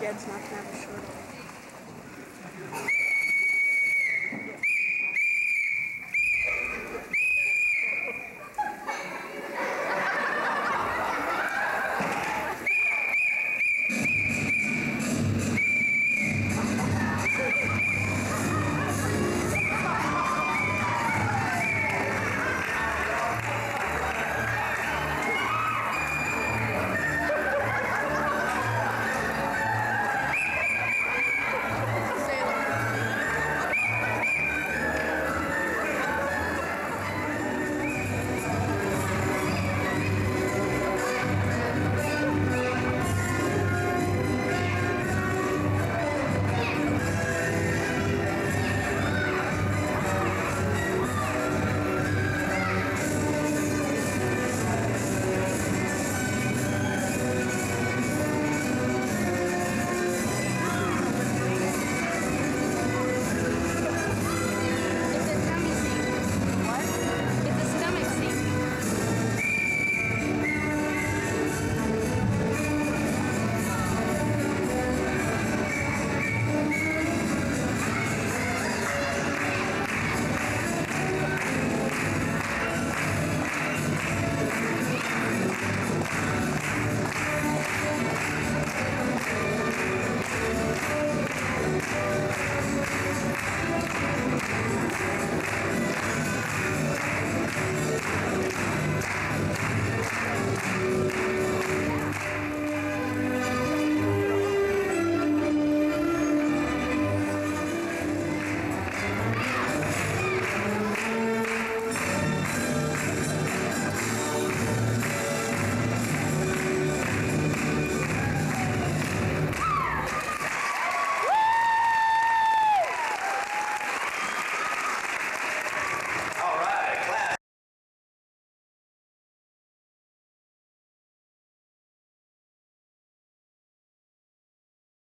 Jed's not gonna have a shirt on.